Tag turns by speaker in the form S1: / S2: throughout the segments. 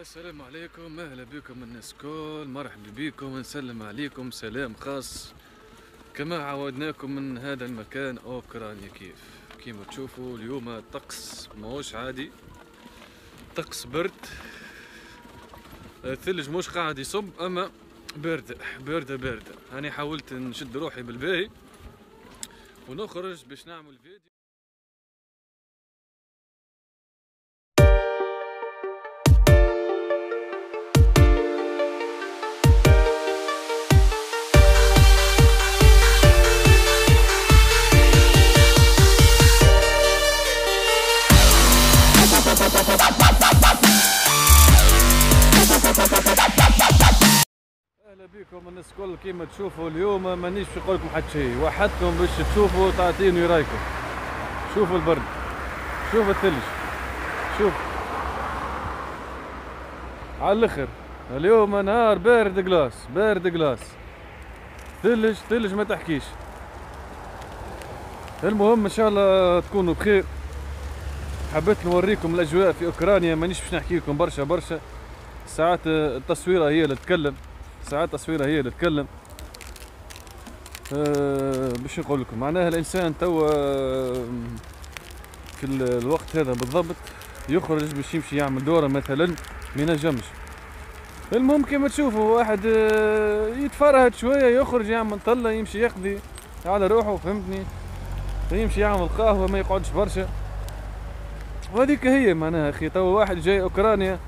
S1: السلام عليكم أهلا بكم الناس كل مرحبا بكم نسلم عليكم سلام خاص. كما عودناكم من هذا المكان أوكرانيا. كيف؟ كيما تشوفوا اليوم الطقس ماهوش عادي. طقس برد. الثلج مش قاعد يصب أما باردة باردة باردة. أنا حاولت نشد روحي بالباهي. ونخرج باش نعمل فيديو. الناس الكل كيما تشوفوا اليوم مانيش باش نقول لكم حتى شيء. وحدكم باش تشوفوا تعطيني رايكم. شوفوا البرد. شوفوا الثلج. شوف. على الآخر. اليوم نهار بارد glace بارد glace ثلج ثلج ما تحكيش. المهم إن شاء الله تكونوا بخير. حبيت نوريكم الأجواء في أوكرانيا. مانيش باش نحكي لكم برشا برشا. ساعات التصويرة هي اللي تتكلم ساعات التصويره هي اللي تتكلم. أه باش نقول لكم معناها الإنسان توا في الوقت هذا بالضبط يخرج باش يمشي يعمل دورة مثلا ما ينجمش. المهم كما تشوفوا واحد آه، يتفرهد شوية يخرج يعمل طلة يمشي يقضي على روحه فهمتني؟ يمشي يعمل قهوة ما يقعدش برشا. وهذيك هي معناها أخي توا واحد جاي أوكرانيا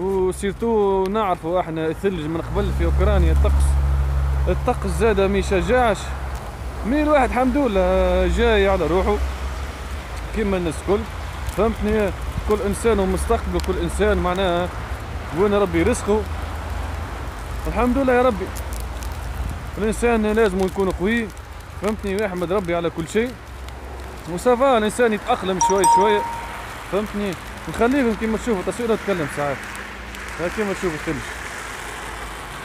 S1: وسيرتو نعرفوا إحنا الثلج من قبل في اوكرانيا الطقس الطقس زاد ما يشجعش مي الواحد الحمد لله جاي على روحه كيما الناس الكل فهمتني؟ كل إنسان ومستقبله كل إنسان معناها وين ربي رزقه الحمد لله يا ربي. الإنسان لازم يكون قوي فهمتني؟ ويحمد ربي على كل شيء. و ça va الإنسان يتأقلم شوي شوي فهمتني؟ نخليكم كيما تشوفوا تصويره تتكلم ساعات كيما تشوفوا الثلج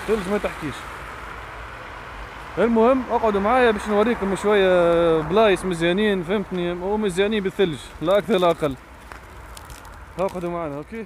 S1: الثلج ما تحكيش. المهم اقعدوا معايا باش نوريكم شوية بلايص مزيانين فهمتني؟ ومزيانين بالثلج لا أكثر لا أقل. اقعدوا معنا OK؟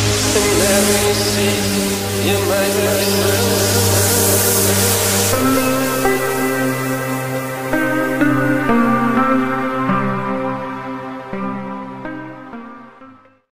S1: Something that see, you might not